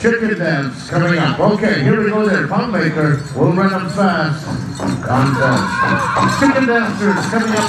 chicken dance coming up. Okay, here we go there. Pump maker. We'll run them fast. Contest. Chicken dancers coming up.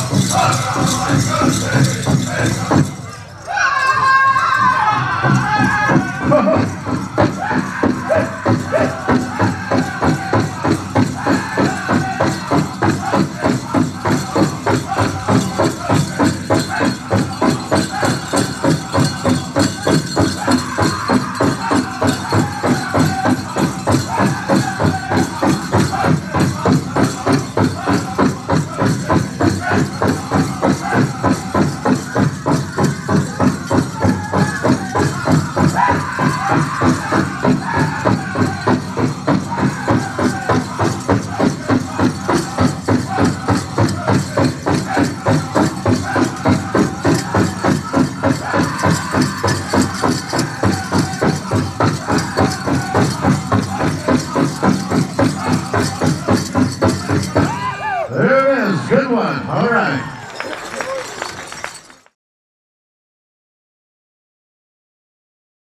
Ha ha! There it is. Good one. All right.